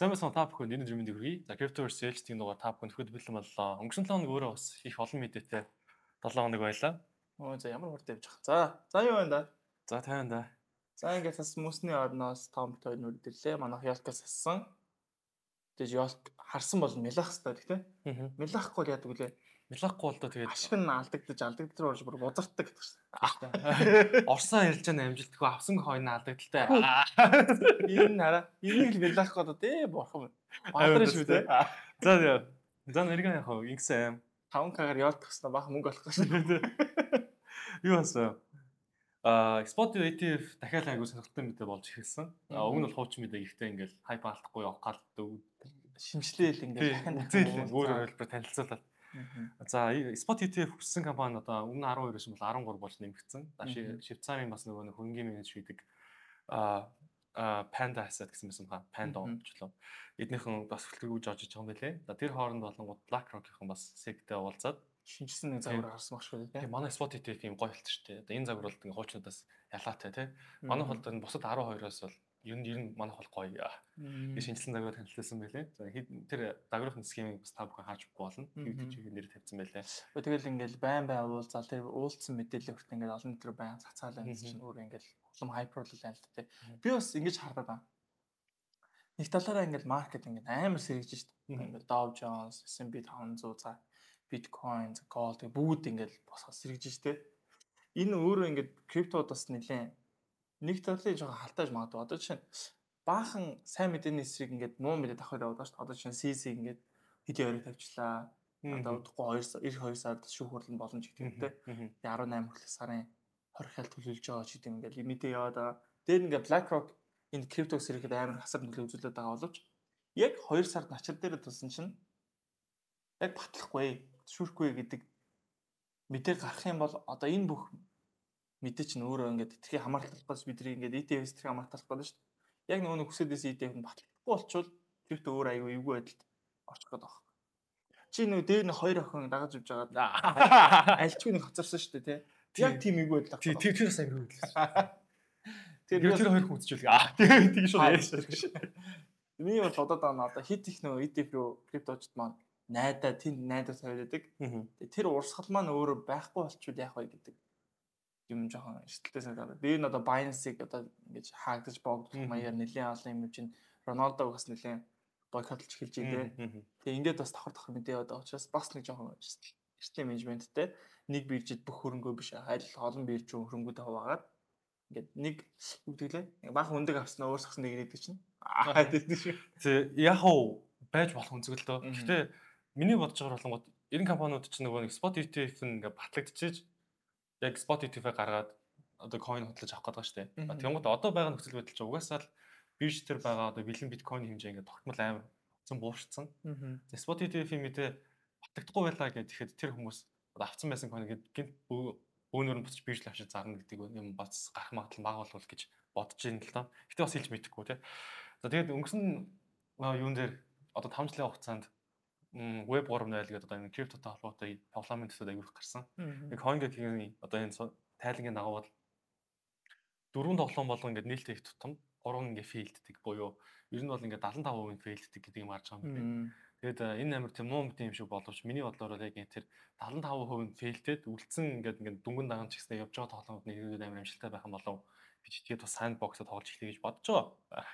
Байсан та бүхэнд энэ мэндийг хүргэе. За Cryptoverse Sales-ийн дугаар та бүхэнд өгөхөд бэлэн боллоо. Өнгөрсөн 7 хоног өөрөө бас их олон мэдээтэй 7 хоног байлаа. Оо за ямар хурд явж байгаа. За за юу байна да? За тайван да. За ингээд бас мөсний орноос том той нүрд ирлээ. Манайх Ялкас ассан. Тэгэж Ялк харсан бол мэлах хэвээр тий. Мэлахгүй л яадаг үлээ. Милахгүй бол доо тэгээд Ашиг нь алдагдаж алдагддаг орж бүр бузартдаг гэдэг чинь. Орсоо ярьж байгаа амжилтгүй авсан хойно алдагдaltaй. Энэ хараа. Энийг л мэлахгүй доо тий бурхан. Баатар шүү дээ. За за. За нэргэн вэ? Ингэсэн. 5k-аар яваад тахснаа бахан мөнгө олох гэсэн. Юу басан? А спот ETF дахиад айгуу сонирхолтой мэдээ болж ирсэн. Уг нь бол хуучин мэдээ ихтэй ингээл хайп алдахгүй явах гал шимжлээл ингээд дахин үзэл өөр хэлбэр танилцуулаад За Spot ETF хүссэн компани одоо өмнө 12-оос бол 13 болж нэмэгдсэн. Швейцарын бас нөгөө хөрөнгөний менеж хийдэг а Panda Asset гэсэн байсан хаа Panda онцлоо. Эднийхэн бас хөтөлбөргүйж орж иж байгаа юм байлээ. За тэр хооронд болонгууд BlackRock-ийн бас SEC-тэй уулзаад шинжилсэн нэг загвар гарсан баг шүү дээ. Манай Spot ETF юм гоё хэлт шүү дээ. Одоо энэ загвар бол ингээ хуучнуудаас ялгаатай тий. Манай бол энэ бусад 12-оос бол ер нь ер нь манайх бол гоё. Би шинжилсэн загвар танилцуулсан байлээ. За тэр загварын схемийг бас та бүхэн харж болно. Юу гэж нэр тавьсан байлээ. Тэгэл ингээл байн байн уулзаал тэр уулзсан мэдээлэл хүртэл ингээл олон төр байн цацаалаа гэсэн чинь өөр ингээл улам хайпер бол байна л тэ. Би бас ингэж хардаад байна. Нэг талаараа ингээл маркет ингээд амар сэргэж шít. Ингээл Dow Jones, S&P 500 за Bitcoin, Gold бүгд ингээл босгоо сэргэж шít. Энэ өөрөө ингээд криптод бас нэлээд нэг талын жоохон халтааж магадгүй. Одоо жишээ баахан сайн мэдээний эсрэг ингээд муу мэдээ давхад яваад байна шүү дээ. Одоо жишээ CC ингээд хэдийн орой тавьчлаа. Одоо удахгүй 2 92 сард шүүх хурлын боломж гэдэг те. 18 хүртэлх сарын 20 хаалт төлөвлөж байгаа ч гэдэг ингээд мэдээ яваад байгаа. Дээр ингээд BlackRock энэ криптог сэргэхэд амар хасар нөлөө үзүүлээд байгаа боловч яг 2 сард начир дээр тулсан чинь яг батлахгүй шүүрхгүй гэдэг мэдээ гарах юм бол одоо энэ бүх мэдээ чинь өөрөө ингээд тэрхий хамаарлалтаас бидний ингээд ETF-с тэрхий хамаарлалт байна шүү дээ. Яг нөгөө хүсэдээс ETF нь батлахгүй болчвол тэртээ өөр аюу эвгүй байдалд орчих гээд байгаа. Чи нөгөө дээр нь хоёр охин дагаж явж байгаа. Альчгүй нэг хоцорсон шүү дээ тий. Яг тийм эвгүй байдал. Тий тэр тэр сайн эвгүй байдал. Тэр тэр хоёр хүн үзчихвэл аа тий тийм шүү дээ. Миний бол одоо даа одоо хит их нөгөө ETF руу крипточд маань найдаа тэнд найдаа тавиадаг. Тэр урсгал маань өөрөө байхгүй болчихвол яах вэ гэдэг юм жоохон эрсдэлтэй санагдаад. Би энэ одоо Binance-ыг одоо ингэж хаагдаж богдох маягаар нэлээд олон юм чинь Рональдог бас нэлээд бойкотлж эхэлж ийлээ. Тэгээ ингээд бас давхар давхар мэдээ байгаа учраас бас нэг жоохон эрсдэл менежменттэй нэг биржид бүх хөрөнгөө биш аль олон бирж хөрөнгөтэй хуваагаад ингээд нэг үгдэглээ. Баахан өндөг авснаа өөрсгсөн нэг ирээдэг чинь. Аа тийм шүү. Тэг яг уу байж болох үнцгэл дөө. Гэхдээ миний бодож байгаа болгонгод 90 компаниуд чинь нөгөө нэг spot ETF ингээ батлагдчихэж яг spot ETF гаргаад одоо coin хөтлөж авах гэдэг дээ. Тэнгууд одоо байгаа нөхцөл байдал чинь угаасаа л бирж дээр байгаа одоо бэлэн биткойн хэмжээ ингээд тогтмол амар зэн бууршсан. Spot ETF-ийн мэдээ батлагдахгүй байлаа гэхэд тэр хүмүүс авцсан байсан coin гээд гинт бөөнөр нь буцаж биржл авчиж зарна гэдэг юм бац гарах магадлал бага болвол гэж бодож ин л доо. Гэтэ бас хэлж мэдэхгүй тий. За тэгээд өнгөрсөн юун дээр одоо 5 жилийн хугацаанд веб 3.0 гэдэг одоо энэ криптотой холбоотой парламентууд аягүй их гарсан. Нэг CoinGecko-ийн одоо энэ тайлангийн дагуу бол дөрвөн тоглоом болгон ингээд нээлттэй их тутам 3 ингээд фейлддэг буюу ер нь бол ингээд 75% фейлддэг гэдэг юм харж байгаа юм байна. Тэгээд энэ амар тийм муу мэт юм шиг боловч миний бодлоор яг тэр 75% фейлдэд үлдсэн ингээд ингээд дүнгэн даган ч гэсэн явж байгаа тоглоомд нэг амар амжилттай байх юм болов би ч тэгээд бас sandbox-д тоглож эхлэе гэж бодож байгаа.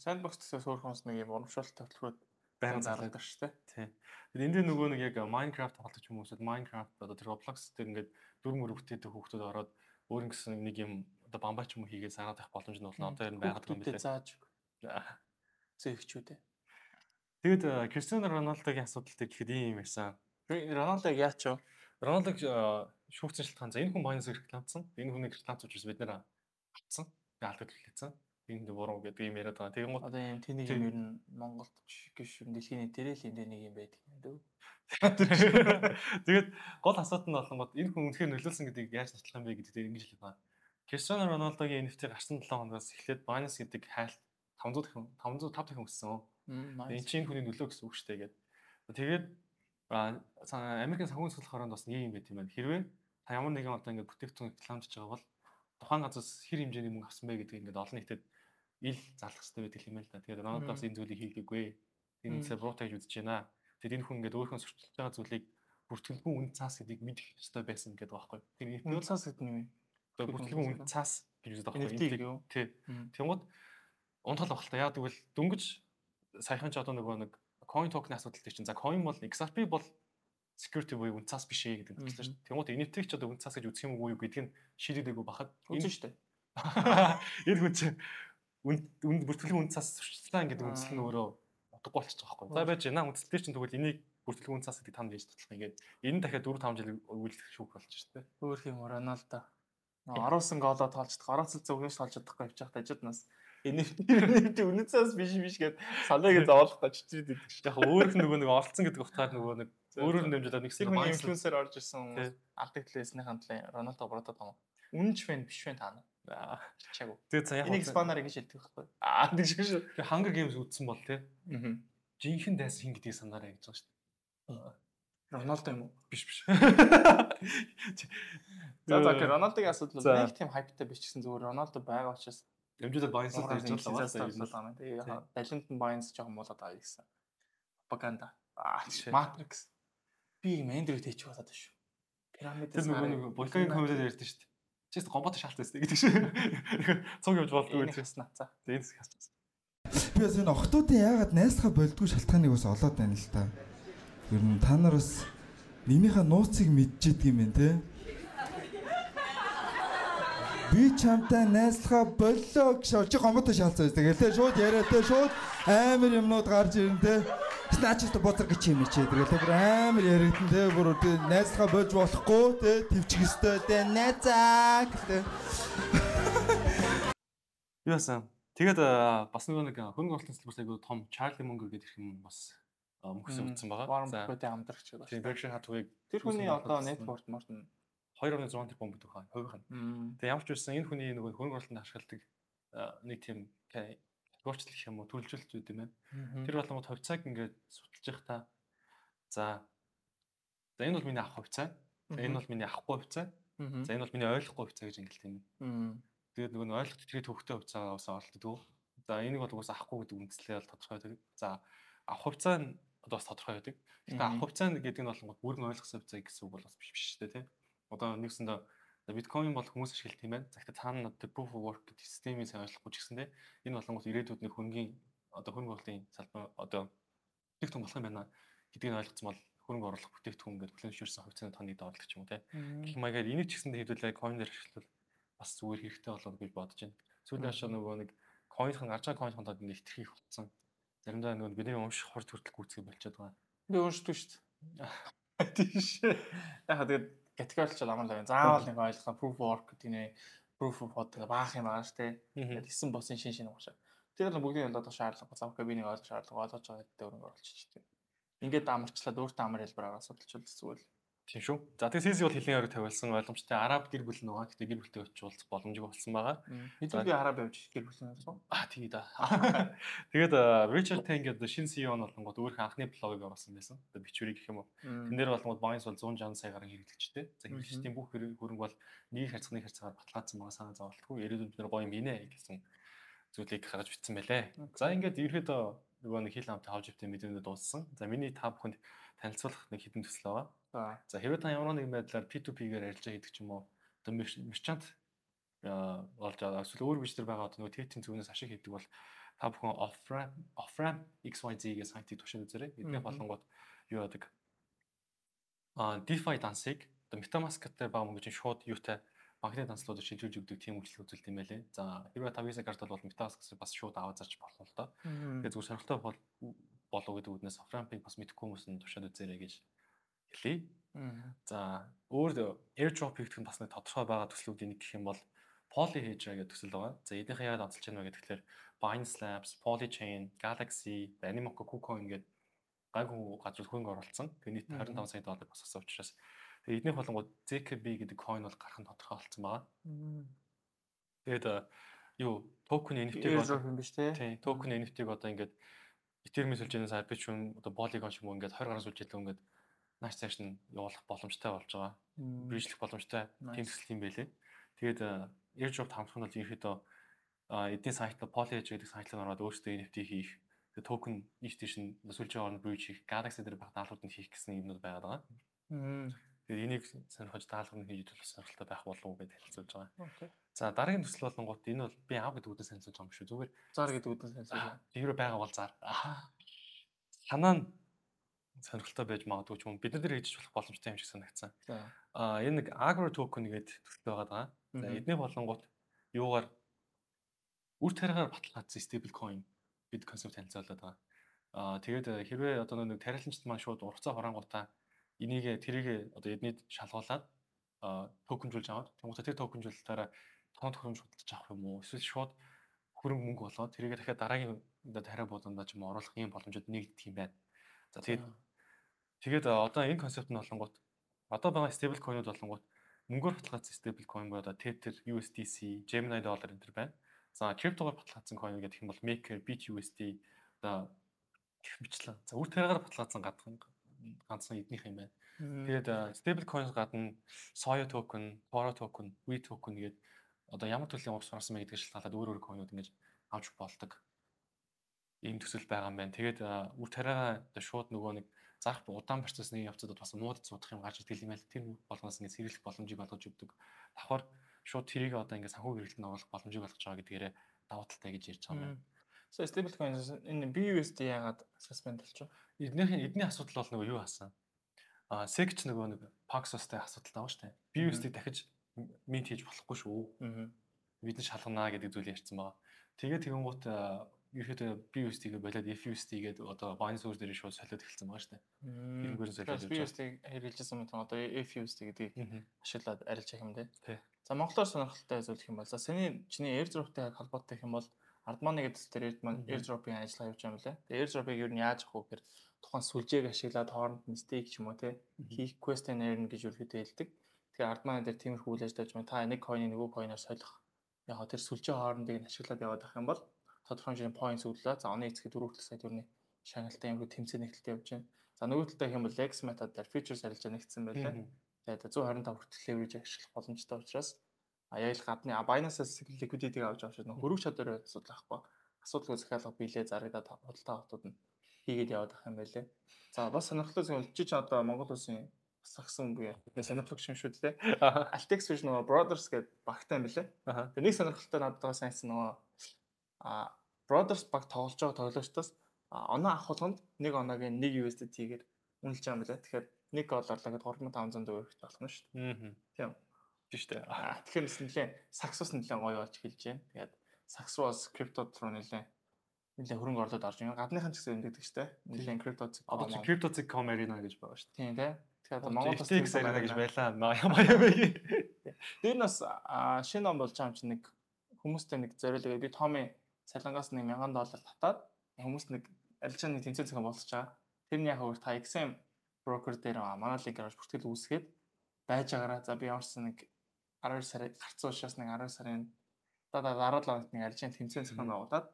Sandbox-ээс өөрхөнс нэг юм урамшуулалтай төлөвлөгөө байнга зарлагдаг шүү дээ. Тийм. Тэгээд энд нөгөө нэг яг Minecraft тоглож хүмүүсд Minecraft одоо тэр Roblox дээр ингээд дүр мөрөвтэй хүүхдүүд ороод өөр ингэсэн нэг юм одоо бамбач юм хийгээд санаад байх боломж нь болно. Одоо ер нь байгаад байгаа юм билээ. Зааж. Зэвчүүдээ. Тэгэд Кристиано Роналдогийн асуудал дээр гэхэд ийм ярьсан. Роналдог яач вэ? Роналдог шүүгцэн шалтгаан. За энэ хүн Майнс рекламцсан. Энэ хүнийг рекламцуулж бид нэр авцсан. Алдаад хэлсэн энд буруу гэдэг юм яриад байгаа. Тэгэн гот одоо юм тэнийг юм ер нь Монголд биш дэлхийн дээр л энэ нэг юм байдаг юм дөө. Тэгээд гол асуудал нь болонгод энэ хүн үнэхээр нөлөөлсөн гэдгийг яаж татлах юм бэ гэдэг дээр ингэж хэлэх байна. Криштиано Роналдогийн NFT гарсан 7 хоногоос эхлээд Binance гэдэг хайлт 500 дахин 505 дахин өссөн. Энэ чинь хүний нөлөө гэсэн үг шүү дээ гэдэг. Тэгээд Америкийн санхүүгийн цэцлэх хороонд бас нэг юм байт юм байна. Хэрвээ та ямар нэгэн одоо ингэ бүтээгдэхүүн рекламжиж байгаа бол тухайн газраас хэр хэмжээний мөнгө авсан бэ гэдгийг ингээд олон нийтэд ил залах хэрэгтэй байдаг юм л да. Тэгээд Рональдо бас энэ зүйлийг хийгээгүй. Буруутай гэж үзэж байна. Тэгээд энэ хүн ингээд өөрийнхөө сурталчилж байгаа зүйлийг бүртгэлгүй үн цаас гэдгийг мэдэх ёстой байсан гэдэг байхгүй. Тэр үн цаас гэдэг нь юу вэ? Бүртгэлгүй үн цаас гэж үздэг байхгүй. Тий. Тэнгууд унтгал багтал яа гэвэл дөнгөж саяхан ч одоо нөгөө нэг coin token асуудал дээр чинь за coin бол XRP бол security буюу үн цаас биш ээ гэдэг нь хэлсэн шүү дээ. Тэнгууд NFT ч одоо үн цаас гэж үзэх юм уу гэдгийг нь шийдэгдээгүй бахад үзэн шүү дээ. Энэ хүн чинь үн бүртгэлийн үн цаас сурчлаа гэдэг үндсэл нь өөрөө утгагүй болчихж байгаа байхгүй. За байж байна. Үндсэлтэр чинь тэгвэл энийг бүртгэлийн үн цаас гэдэг танд яаж тутлах ингээд энэ дахиад 4 5 жил үйлдэх шүүх болж дээ. Өөр юм Роналдо. Оруулсан гоолоо тоолцдог. Ороцол зөвгөөс тоолж чадахгүй явчих тажид нас үнэн цаас биш биш гэд санааг зовоолох гэж чичээд идэг шүү. Яг өөрөх нөгөө нэг олцсон гэдэг утгаар нөгөө нэг өөрөөр нь дэмжиж нэг сэрхэн инфлюенсер орж ирсэн алдагдлээсний хандлын Роналдо боротод байгаа. Үнэнч фэн биш фэн таана. Чичаагүй. Тэгээ за яг энийг спанаар ингэж хэлдэг байхгүй. Аа тийм шүү. Тэгээ Hunger Games үзсэн бол тий. Аа. Жинхэнэ дайс хин гэдгийг санаарай гэж байгаа шүү дээ. Роналдо юм уу? Биш биш. За за окей, Роналдогийн асуудал бол нэг тийм хайптай биш гэсэн зүгээр Роналдо байгаа учраас Дэмжүүлэл Байнсад ирж байгаа. Тэгээ далинд нь Байнс жоохон муулаад байгаа гэсэн. Пропаганда. Аа Matrix. Би Мэндрийг тэйч болоод шүү. Пирамид тэр нөгөө нэг Булгагийн комедиар ярьдэн шүү дээ. Чист гомбот шаалтсан гэдэг шүү. Цуг явж болдгоо гэж хэснэ цаа. Тэгээд хэсгээс. Би бас энэ охтуудын яагаад найзлахаа болдгоо шалтгааныг бас олоод байна л та. Ер нь та нар бас нэгнийхээ нууцыг мэдчихэд юм байна те. Би чамтай найзлахаа боллоо гэж олж гомбот шаалцсан. Тэгээд те шууд яриа те шууд амар юмнууд гарч ирэн те. Наач ч бодор гэж юм чи. Тэгэл бүр амар яригдэн те бүр найзлахаа болж болохгүй те твчих өстой те найзаа гэдэг. Яасан. Тэгээд бас нэг хөнгө голтын сэлбэрс айгу том Чарли Мөнгөр гэдэг юм бас мөнгөсөн утсан байгаа. Warren Buffett-ийн амдрагч байгаа. Тийм Berkshire Hathaway тэр хүний одоо net worth март нь 2.6 тэрбум гэдэг хаа хувийн. Тэгээ ямар ч байсан энэ хүний нөгөө хөнгө голтонд ашигладаг нэг тийм гоочлол гэх юм уу үүд юм байна. Тэр болгонд хувьцааг ингээд судалж явах та за за энэ бол миний авах хувьцаа. Энэ бол миний авахгүй хувьцаа. За энэ бол миний ойлгохгүй хувьцаа гэж ингээл тийм байна. Тэгээд нөгөө ойлгох тэтгэх төвхтэй хувьцаагаа бас олддог. За энийг бол угсаа авахгүй гэдэг үндслээ бол тодорхой байдаг. За авах хувьцаа нь одоо бас тодорхой байдаг. Гэхдээ авах хувьцаа гэдэг нь бол бүрэн ойлгосон хувьцаа гэсэн үг бол бас биш биш шүү дээ тийм. Одоо нэгсэндээ биткойн бол хүмүүс ашиглах юм байна. Захта цаана одоо proof of work гэдэг системийг сайн ойлгохгүй ч гэсэндээ энэ болонгууд ирээдүйд нэг хөнгөн одоо хөнгө болтын салбар одоо бүтээгдэхүүн болох юм байна гэдгийг ойлгоцсон бол хөрөнгө оруулах бүтээгдэхүүн гэдэг бүлэмжшүүлсэн хувьцааны тооны доорлох ч юм уу те. Гэх маягаар энийг ч гэсэндээ хэдүүлээ coin дээр ашиглавал бас зүгээр хэрэгтэй болов гэж бодож байна. Сүүлийн хашаа нөгөө нэг coin-ын гарч байгаа coin-ын тоод нэг ихтгэх болсон. Заримдаа нөгөө бидний унших хурд хүртэл гүйцэтгэх болчиход байгаа. Би уншдаг шүү дээ. Тийш. Яг тэгээд категорилч амар л байна. Заавал нэг ойлгох proof work гэдэг нэ proof of гэдэг баах юм шүү дээ. Тэгээд хийсэн босын шин шин уушаа. Тэр нь бүгдийн ялдаад шаардлага завка би нэг ойлгох шаардлага ойлгож байгаа гэдэг өрөнгө оруулчих тийм. Ингээд амарчлаад өөртөө амар хэлбэр аваа судалж үзвэл Тийм шүү. За тэгээ CC бол хэлний ойрог тавиулсан ойлгомжтой араб гэр бүл нөгөө гэхдээ гэр бүлтэй очиж уулзах боломжтой болсон байгаа. Би араб явж гэр бүлтэй уулзсан. Аа тий да. Тэгээд Richard Tang гэдэг шинэ CEO нь болонгод өөрийнхөө анхны блогыг оруулсан байсан. Одоо бичвэрийг гэх юм уу. Тэн дээр болонгод Binance бол 160 сая гаруй хэрэглэгчтэй. За хэрэглэгчдийн бүх хөрөнгө бол нэг харьцах нэг харьцаагаар баталгаажсан байгаа санаа зовлтгүй. Ирээдүйд бид нар гоё юм инэ гэсэн зүйлийг гаргаж бичсэн байлээ. За ингээд ерөөдөө нөгөө нэг хил амт авж ивтэй мэдээнүүд дууссан. За миний та бүхэнд танилцуулах нэг хідэн төсөл байгаа. За хэрвээ та ямар нэгэн байдлаар P2P-гээр арилжаа хийдэг ч юм уу одоо мерчант болж байгаа эсвэл өөр бичтер байгаа одоо нөгөө тетийн зүгнээс ашиг хийдэг бол та бүхэн off-ramp off-ramp XYZ-гээ сайтыг тушаад үзээрэй. Эдгээр болонгууд юу яадаг а DeFi дансыг одоо MetaMask-тай баг мөнгөж шууд юутай банкны данслуудыг шилжүүлж өгдөг тийм үйлчлэл үзүүлэлт юм байлээ. За хэрвээ та Visa карт бол MetaMask-аас бас шууд аваад зарж болох л доо. Тэгээ зүгээр сонирхолтой бол болов гэдэг үднээс off-ramp-ыг бас мэдхгүй хүмүүс нь тушаад үзээрэй гэж хэлье. За өөр airdrop хийх гэх нь бас нэг тодорхой байгаа төслүүдийн нэг гэх юм бол Polyhedra гэдэг төсөл байгаа. За эднийхээ яагаад онцолж байна вэ гэхээр Binance Labs, Polychain, Galaxy, Animoca, KuCoin гэдэг гайгүй газар хөнгө оролцсон. Тэгээ нийт 25 сая доллар босгосон учраас тэгээ эднийх болонгууд ZKB гэдэг coin бол гарах нь тодорхой болсон байгаа. Тэгээд юу токен NFT-г одоо юм биш те. Тийм, токен NFT-г одоо ингээд Ethereum сүлжээнээс Arbitrum одоо Polygon шиг мөн ингээд 20 гаруй сүлжээлээ ингээд нааш цааш нь явуулах боломжтой болж байгаа. Бриджлэх боломжтой төсөл юм байлээ. Тэгээд airdrop хамтрах нь бол ерөөдөө эдийн сайтлаа Polyedge гэдэг сайтлаар ороод өөрсдөө NFT хийх тэгээ токен иштэйшн сүлжээ орно бridge хийх Galaxy дээр байх даалгаврууд нь хийх гэсэн юмнууд байгаад байгаа. Тэгээд энийг сонирхож даалгавар нь хийж төлөх сонирхолтой байх болов уу гэж хэлцүүлж байгаа. За дараагийн төсөл болонгууд энэ бол би аав гэдэг үгдэн санацуулж байгаа юм шүү. Зүгээр зар гэдэг үгдэн санацуулж. Евро байгаа бол зар. Санаа нь сонирхолтой байж магадгүй ч юм бид нар хийж болох боломжтой юм шиг санагдсан. Аа энэ нэг agro token гэдэг төсөл байгаа даа. За эдний болонгууд юугаар үр тариагаар баталгаажсан stable coin бид концепт танилцуулаад байгаа. Аа тэгээд хэрвээ одоо нэг тариаланчд маань шууд ургацаа хоронгуудаа энийг тэрийг одоо эднийд шалгуулад токенжуулж аваад тэнгуүтэ тэр токенжуулалтаараа тоон тохиромж худалдаж авах юм уу эсвэл шууд хөрөнгө мөнгө болоод тэрийг дахиад дараагийн одоо тариа буудандаа ч юм оруулах юм боломжууд нэгдэх юм байна. За тэгээд Тэгээд одоо энэ концепт нь болонгууд одоо байгаа stable coin-ууд болонгууд мөнгөөр баталгаажсан stable coin буюу одоо Tether, USDC, Gemini dollar энэ төр байна. За криптогоор баталгаажсан coin гэдэг юм бол Maker, BitUSD одоо мэтлэн. За үр тариагаар баталгаажсан гадхан ганцхан эднийх юм байна. Тэгээд stable coin гадна Soya token, Toro token, Wheat token гэдэг одоо ямар төрлийн урс орсон мэй гэдгийг шалтгаалаад өөр өөр coin-ууд ингэж авч болдог ийм төсөл байгаа юм байна. Тэгээд үр тариагаа шууд нөгөө нэг зарах удаан процессны явцад бас муудад суудах юм гарч ирдэг юм байл. Тэр болгоноос ингэ сэргийлэх боломжийг олгож өгдөг. Давхар шууд тэрийг одоо ингэ санхүү хэрэглэлд нь оруулах боломжийг олгож байгаа гэдгээрээ давуу талтай гэж ярьж байгаа юм. So stable coins энэ BUSD яагаад suspend болчих вэ? Эднийх эдний асуудал бол нөгөө юу хасан? А SEC нөгөө нэг Paxos-тэй асуудал байгаа шүү дээ. BUSD дахиж mint хийж болохгүй шүү. Бид нь шалганаа гэдэг зүйл ярьсан байгаа. Тэгээ тэгэн гут ерөөдөө BUSD-гээ болоод FUSD гэдэг одоо Binance дээр шууд солиод эхэлсэн байгаа шүү дээ. Тэрнгээр солиод BUSD-г хэрэгжилсэн мэт одоо FUSD гэдгийг ашиглаад арилж явах юм дээ. За Монголоор сонирхолтой зүйлх юм бол за саний чиний airdrop-тай холбоотой юм бол Ardmani гэдэг дээр airdrop-ийн ажиллагаа явуулж байгаа юм лээ. Тэгээ airdrop-ыг юу нь яаж авах вэ гэхээр тухайн сүлжээг ашиглаад хооронд нь stake ч юм уу те хийх quest earn гэж үлгэдэ хэлдэг. Тэгээ Ardmani дээр тиймэрхүү үйл ажиллагаа байгаа. Та нэг coin-ийг нөгөө coin-оор солих. Яг тэр сүлжээ хоорондыг нь ашиглаад яваад авах юм бол тодорхой хэмжээний points өглөө. За оны эцэг дөрөв сая төгрөгийн шагналтай юм руу тэмцээн нэгтэлтэй явж байна. За нөгөө талдаа хэм бол Lex method дээр features арилжаа нэгтсэн байлаа. Тэгээд 125 хүртэл leverage ашиглах боломжтой учраас а яг л гадны Binance-аас liquidity-г авч авч нөгөө хөрөг чадвар асуудал ахгүй. Асуудалгүй захиалга биелээ зарагдаад худалдаа хотод нь хийгээд яваад ах юм байлээ. За бас сонирхолтой зүйл чи ч одоо Монгол улсын сагсан буюу сонирхолтой юм шүү дээ. Altex биш нөгөө Brothers гэдэг багтай юм байлээ. Тэгээ нэг сонирхолтой надад байгаа сайн нөгөө а Brothers баг тоглож байгаа тоглогчдоос оноо авах болгонд нэг оноогийн 1 USDT-гээр үнэлж байгаа юм байна. Тэгэхээр 1 долларлаа гээд 3500 төгрөг хэрэгтэй болох нь шүү дээ. Тийм. Тийм шүү дээ. Тэгэхээр нэлээ саксус нэлээ гоё болж эхэлж байна. Тэгээд сакс руу бас крипто руу нэлээ нэлээ хөрөнгө орлоод орж байгаа. Гадныхан ч гэсэн өмдөгдөг шүү дээ. Нэлээ криптоцик. Одоо криптоцик.com arena гэж байгаа шүү дээ. Тийм тий. Тэгэхээр Монгол улс TX arena гэж байлаа. Маяа. Тэр нь бас шинэ ном болж байгаа юм чинь нэг хүмүүстэй нэг зориулгаа би Томи цалингаас нэг 1000 доллар татаад хүмүүс нэг арилжааны тэнцээ зохион болгож байгаа. Тэр нь яг өөр та XM брокер дээр манай линк гаргаж бүртгэл үүсгээд байж байгаараа за би ямарсан нэг 12 сарын гарцсан учраас нэг 12 сарын одоо дараа 7 хоногт нэг арилжааны тэнцээ зохион байгуулад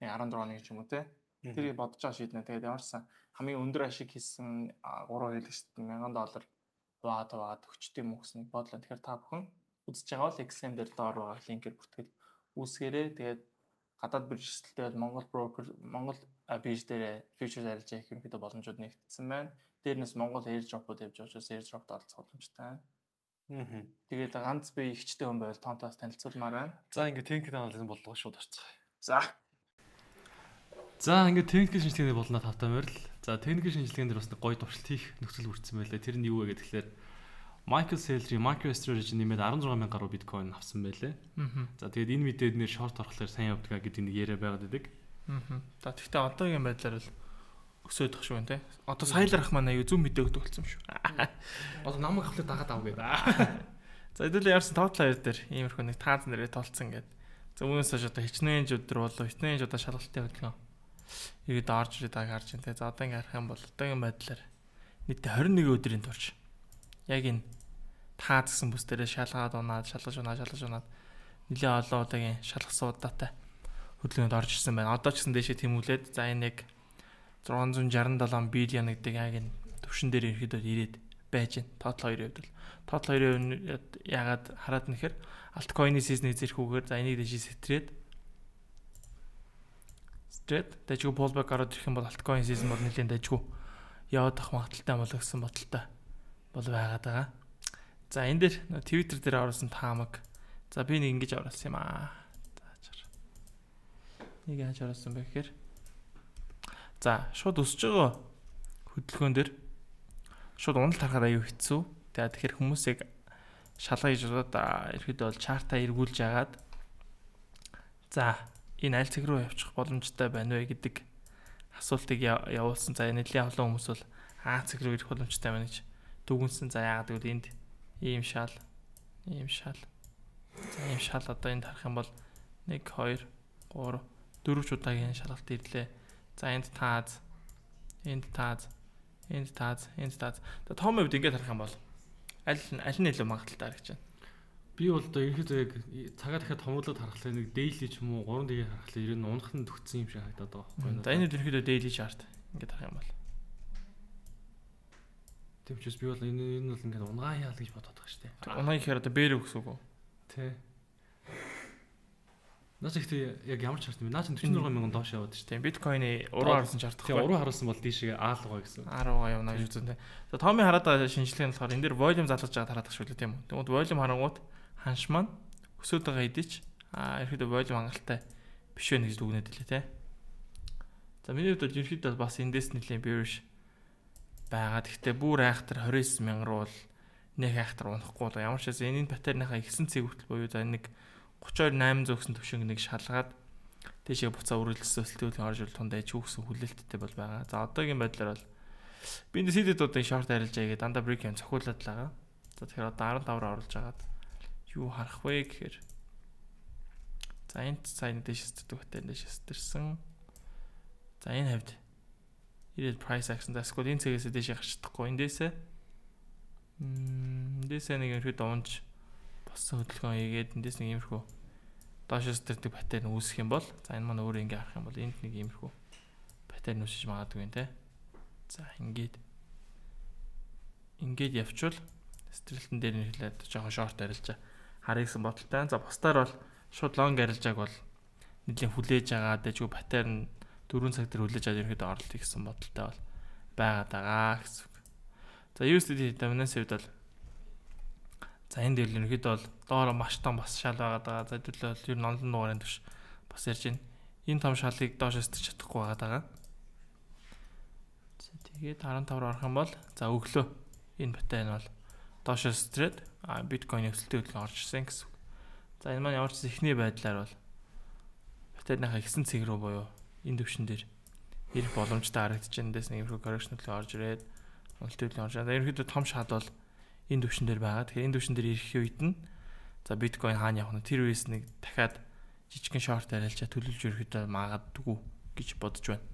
нэг 14 оны ч юм уу те тэрийг бодож байгаа шийднэ. Тэгээд ямарсан хамгийн өндөр ашиг хийсэн 3 хэлэгчд 1000 доллар баад баад өчтөй юм уу гэснийг бодлоо. Тэгэхээр та бүхэн үзэж байгаа бол XM дээр доор байгаа линкээр бүртгэл үүсгээрээ тэгээд гадаад биржтэй бол Монгол брокер Монгол бирж дээр фьючерс арилж явах ерөнхийдөө боломжууд нэгтсэн байна. Дээрнээс Монгол airdrop-ууд явж байгаа учраас airdrop олцох боломжтой. Аа. Тэгээд ганц би ихчтэй хүн байвал тонтоос танилцуулмаар байна. За ингээд техник анализын бодлого шууд орцгоо. За. За ингээд техник шинжилгээний болно тавтай морил. За техник шинжилгээнд бас гоё туршилт хийх нөхцөл бүрдсэн байлаа. Тэр нь юу вэ гэхээр Michael Saylor MicroStrategy нэмээд 16000 гаруй биткойн авсан байлээ. За тэгээд энэ мэдээд нэр шорт орохлоор сайн явдаг гэдэг нэг яриа байгаад байдаг. За тэгвэл одоогийн байдлаар л өсөөд тах шүү нэ. Одоо сайлар ах маань аюу зүм мэдээгдэх болсон шүү. Одоо намайг авахлаа дагаад ав гэдэг. За хэдүүлээ яарсан тоотлоо хоёр дээр иймэрхүү нэг тааз нэрээ толцсон гэдэг. За үүнээс хойш одоо хичнээн өдөр болоо хичнээн удаа шалгалтын хөдөлгөөн ирээд орж ирээд аг харж байна те. За одоо ингэ харах юм бол одоогийн байдлаар нийт 21 өдрийн турш яг энэ таа гэсэн бүс дээрээ шалгаад унаад шалгаж унаад шалгаж унаад нэлээ олон удаагийн шалгах суудатай хөдөлгөөнд орж ирсэн байна. Одоо ч гэсэн дээшээ тэмүүлээд за энэ яг 667 биллион гэдэг яг энэ төвшин дээр ирэхэд ирээд байж байна. Тотал 2-ын хувьд бол тотал 2-ын яагаад хараад нэхэр альткойны сизнээ зэрхүүгээр за энийг дэшээ сэтрээд Straight дэжгүй pullback ороод ирэх юм бол altcoin season бол нэлийн дэжгүй яваад ах магадaltaй болоо гэсэн бодолтой бол байгаад байгаа. За энэ дээр Twitter дээр оруулсан таамаг. За би нэг ингэж оруулсан юм аа. За чар. Нэг яаж оруулсан бэ гэхээр За шууд өсөж байгаа хөдөлгөөн дээр шууд унал тарахаар аюу хэцүү. Тэгээд тэгэхээр хүмүүсийг шалгаж удаад ерөөдөө бол чартаа эргүүлж агаад за энэ аль цэг рүү явчих боломжтой байна вэ гэдэг асуултыг явуулсан. За нэлийн олон хүмүүс бол А цэг рүү ирэх боломжтой байна гэж дүгнсэн. За яагаад гэвэл энд ийм шал ийм шал за ийм шал одоо энд харах юм бол 1 2 3 4 удаагийн шалгалт ирлээ. За энд тааз энд тааз энд тааз энд тааз. За том хувьд ингэж харах юм бол аль аль нь илүү магадaltaй харагч байна. Би бол одоо ерөөхдөө яг цагаа дахиад томруулаад харахлаа нэг daily ч юм уу 3 дэгээ харахлаа ер нь унах нь төгцсөн юм шиг харагдаад байгаа байхгүй. За энэ ерөөхдөө daily chart ингээд харах юм бол. Тийм ч би бол энэ энэ бол ингээд унгаа яал гэж бодоод байгаа шүү дээ. Унаа ихээр одоо бэрэ гэсэн үг үү? Тий. Наач ихтэй яг ямар чарт юм бэ? Наач 46 мянган доош яваад шүү дээ. Биткойны уруу харуулсан чарт байхгүй. Уруу харуулсан бол дийшээ аалгаа гэсэн. Аруугаа явна гэж үзэн тий. За Томи хараад байгаа шинжилгээ нь болохоор энэ дэр волюм залгаж байгаа хараад тахш үлээ тийм үү. Тэгмэд волюм харангууд ханш маань өсөд байгаа хэдий ч аа ерөөдөө волюм хангалттай биш вэ гэж дүгнээд илээ тий. За миний хувьд ерөөдөө бас эндээс нэлийн bearish байгаа. Гэхдээ бүр айхтар 29 мянга руу бол нэг айхтар унахгүй бол ямар ч байсан энэ батарейныхаа ихсэн цэг хүртэл буюу за нэг 32800 гэсэн төвшинг нэг шалгаад тийшээ буцаа үргэлжлсэн өсөлтөлийн орж ил тунд аж хүүхсэн хүлээлттэй бол байгаа. За одоогийн байдлаар бол би энэ сидэдүүдийн шорт арилж аяга дандаа брик юм цохиулаад л байгаа. За тэгэхээр одоо 15-аар оруулж агаад юу харах вэ гэхээр за энэ сайн дэш стдэг хөтэн дэш стэрсэн. За энэ хавьд ирээд price action дасгүй энэ цэгээс дэшээ гарч чадахгүй эндээсээ эндээсээ нэг юм хэд унж болсон хөдөлгөөн хийгээд эндээс нэг иймэрхүү доош стратеги паттерн үүсэх юм бол за энэ маань өөрөө ингэ харах юм бол энд нэг иймэрхүү паттерн үүсэж магадгүй нэ. За ингээд ингээд явчвал стрэлтэн дээр нь хэлээд жоохон шорт арилжаа харъясан бодолтой. За бусдаар бол шууд лонг арилжааг бол нэлийн хүлээж байгаа дэжгүй паттерн 4 цаг дээр хүлээж аваад ерөөдөө оролт хийсэн бодолтой бол байгаад байгаа гэсэн үг. За USDT dominance хувьд бол За энэ дээр ерөнхийдөө бол доороо маш том бас шал байгаад байгаа. За хэдүүлээ бол ер нь онлын дугаарын төвш бас ярьж байна. Энэ том шалыг доош өсөж чадахгүй байгаад байгаа. За тэгээд 15 руу орох юм бол за өглөө энэ батайн бол доош өстрээд а биткойн өсөлтийн хөдөлгөөн орж ирсэн гэсэн. За энэ маань ямар ч ихний байдлаар бол батайныхаа ихсэн цэг рүү буюу энэ төвшин дээр ирэх боломжтой харагдаж байна. Дэс нэг их correction төлөв орж ирээд уналтын хөдөлгөөн орж. Ерөнхийдөө том шал бол энэ төвшин дээр байгаа. Тэгэхээр энэ төвшин дээр ирэх үед нь за биткойн хаана явах нь тэр үеэс нэг дахиад жижигхэн шорт арилжаа төлөвлөж ирэхэд магадгүй гэж бодож байна.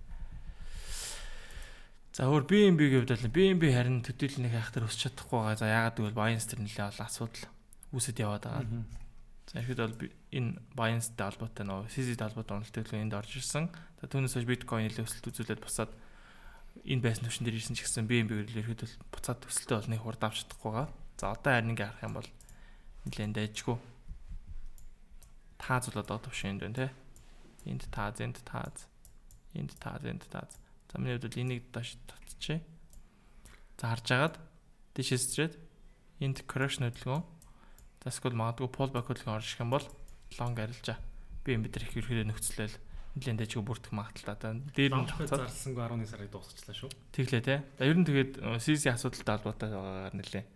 За өөр BNB-ийн хувьд бол BNB харин төдийлөл нэг хайхтар өсч чадахгүй байгаа. За яагаад гэвэл Binance төр нэлээ бол асуудал үүсэт яваад байгаа. Ихэд бол энэ Binance-тэй холбоотой нөө CZ-тэй холбоотой уналтын төлөв энд орж ирсэн. За түүнээс хойш биткойн нэлээ өсөлт үзүүлээд бусаад энэ байсан төвшин дээр ирсэн ч гэсэн BNB-гээр л ихэд бол буцаад төсөлтөө бол нэг хурд авч чадахгүй байгаа. За одоо харин ингээ харах юм бол нэлээд дайжгүй. Тааз бол одоо төвшин энэ те. Энд тааз, энд тааз. Энд тааз, энд тааз. За миний хувьд энийг доош татчихъя. За харж агаад дишээс зрээд энд correction хөдөлгөөн. Эсвэл магадгүй хөдөлгөөн орж ирэх юм бол long арилжаа. Би энэ бид их ерхээрээ нөхцөлөл нэлээд дэжгүй бүрдэх магадaltaй. Дээр нь зарлсангүй 11 сарыг дуусчихлаа шүү. Тэглээ те. Ер нь тэгээд CC асуудалтай холбоотой байгаагаар нэлээд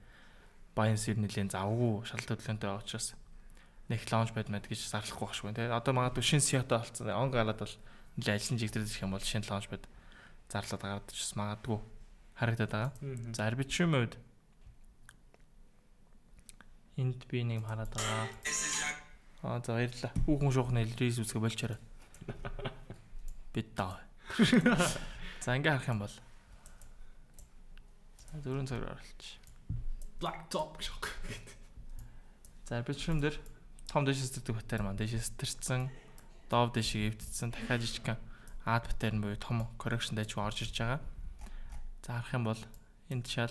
Binance нэлээд завгүй шалт хөдөлгөөнтэй байгаа учраас нэг лаунч байд мэд гэж зарлахгүй багшгүй те. Одоо магадгүй шинэ CEO-той болцсон. Он галаад бол нэлээд ажлын жигдэр ирэх юм бол шинэ лаунч байд зарлаад гараад ч магадгүй харагдаад байгаа. За арбитрийн үед энд би нэг хараад байгаа. Аа за баярлалаа. Хүүхэн шуухны релиз үзгээ болчоор. Бид таа. За ингээ харах юм бол. За дөрөв цагаар оруулчих. Black top шок. За арбитрим дээр том дэшээс төрдөг батар маань дэшээс төрсэн. Дов дэшийг эвдсэн. Дахиад жижигхан ад батар нь буюу том correction дэж орж ирж байгаа. За харах юм бол энд шал,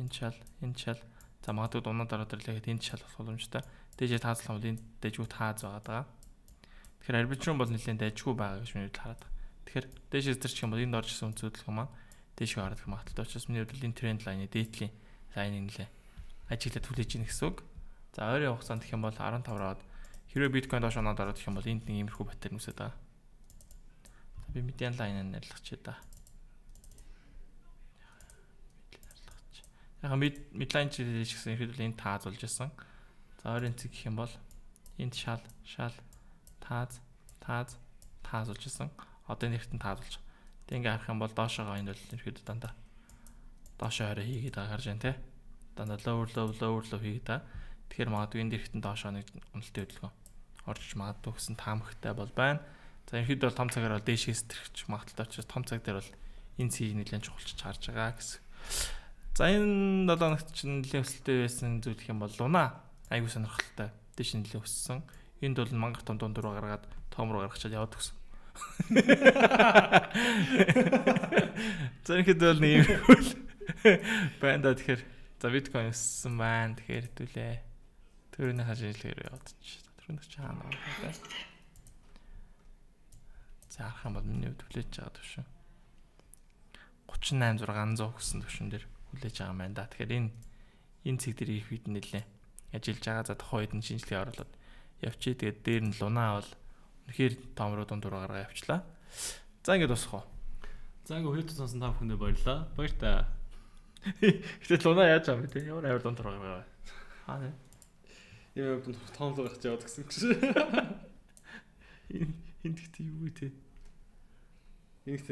энд шал, энд шал. За магадгүй дунаа дараа төрлөхэд энд шал болох боломжтой. Дээжээ таазлах бол энд дэжгүй тааз байгаа даа. Тэгэхээр арбитрон бол нэлээд дайжгүй байгаа гэж миний хараад байгаа. Тэгэхээр дээшээс зэрчих юм бол энд орж исэн үнцөдлөх маань дээшээ харагдах магадaltaй учраас миний хувьд энэ тренд лайны дээдлийн лайныг нэлээ ажиглаад хүлээж ийн гэсэн үг. За ойрын хугацаанд гэх юм бол 15 аваад хэрвээ биткойн доош оноод ороод гэх юм бол энд нэг иймэрхүү паттерн үсэж байгаа. За би медиан лайнаар нэрлэгч да. Яг мид мидлайн чиглэл гэсэн ихэд энд таазуулж исэн. За ойрын цэг гэх юм бол энд шал шал тааз тааз таазуулж исэн. Одоо нэртэн таазуулж. Тэг ингээ харах юм бол доошоогоо энд бол ихэд дандаа доошоо орой хийгээд байгаа гарч байна те. Дандаа lower low lower low хийгээд байгаа. Тэгэхээр магадгүй энэ дэрхтэн доошоо нэг уналтын хөдөлгөөн орж магадгүй гэсэн таамагтай бол байна. За ерхэд бол том цагаар бол дээшээс тэрхэж магадaltaй учраас том цаг дээр бол энэ цийг нэлээд чухалч харж байгаа гэсэн. За энэ 7 хоногт чинь нэлээд өсөлттэй байсан зүйл юм бол луна айгуу сонирхолтой. Дэш нэлээд өссөн. Энд бол мангар том дунд руу гаргаад том руу гаргачаад яваад өгсөн. За ихэд бол нэг юм байна да тэгэхээр за биткойн өссөн байна. Тэгэхээр хэдүүлээ. Төрөний хажиглэхээр яваад чи. Төрөний чаана. За харах юм бол миний хүлээж байгаа төвшин. 38 600 гэсэн төвшин дээр хүлээж байгаа юм байна да. Тэгэхээр энэ энэ цэг дээр их үед нэлээ ажиллаж байгаа. За тухайн үед нь шинжилгээ оруулаад явчих. Тэгээд дээр нь лунаа бол үнэхээр том руу дунд руу гаргаа явчлаа. За ингээд босох уу. За ингээд хөөд сонсон та бүхэндээ баярлаа. Баяр та. Гэтэл лунаа яаж байгаа юм бэ? Ямар авир дунд руу гаргаа. Аа нэ. Ямар дунд том руу гарч яваад гэсэн чинь. Энд ихтэй юу вэ те? Энд